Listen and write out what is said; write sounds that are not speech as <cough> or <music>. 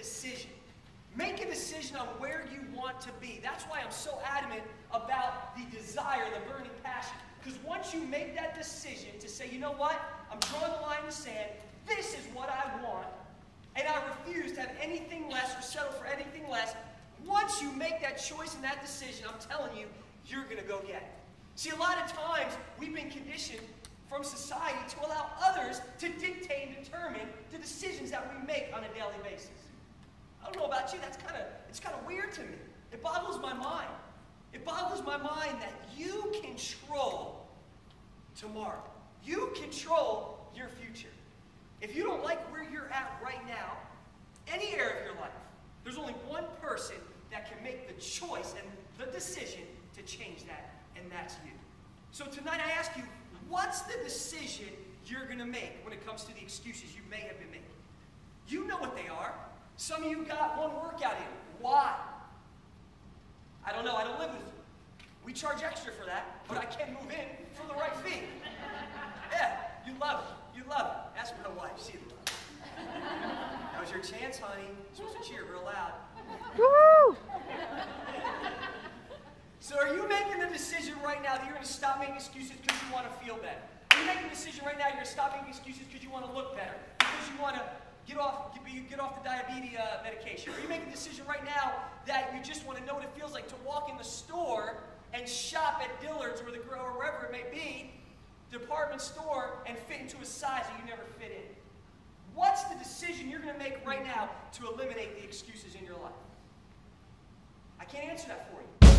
decision. Make a decision on where you want to be. That's why I'm so adamant about the desire, the burning passion. Because once you make that decision to say, you know what, I'm drawing the line in the sand, this is what I want, and I refuse to have anything less or settle for anything less, once you make that choice and that decision, I'm telling you, you're going to go get it. See, a lot of times we've been conditioned from society to allow others to dictate and determine the decisions that we make on a daily basis. I don't know about you, that's kind of it's kind of weird to me. It boggles my mind. It boggles my mind that you control tomorrow. You control your future. If you don't like where you're at right now, any area of your life, there's only one person that can make the choice and the decision to change that, and that's you. So tonight I ask you, what's the decision you're going to make when it comes to the excuses you may have been making? You know what they are. Some of you got one workout in. Why? I don't know. I don't live with you. We charge extra for that, but I can move in for the right fee. <laughs> Yeah, you love it. You love it. Ask my wife. She loves it. That was your chance, honey. You're supposed to cheer real loud. Woo! so are you making the decision right now that you're going to stop making excuses because you want to feel better? Are you making the decision right now you're going to stop making excuses because you want to look better? Because you want to get off, get, get off the diabetes uh, medication? Are you making a decision right now that you just want to know what it feels like to walk in the store and shop at Dillard's or, the, or wherever it may be, department store, and fit into a size that you never fit in? What's the decision you're going to make right now to eliminate the excuses in your life? I can't answer that for you.